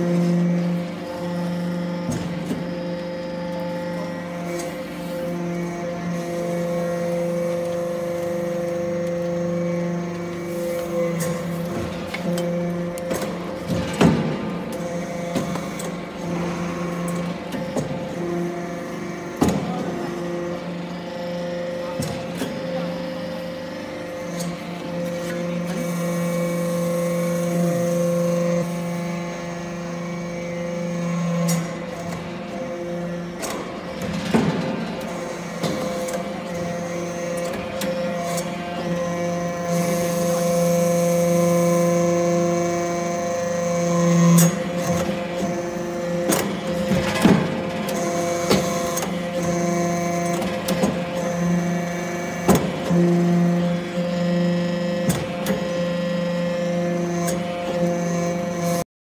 Mm-hmm.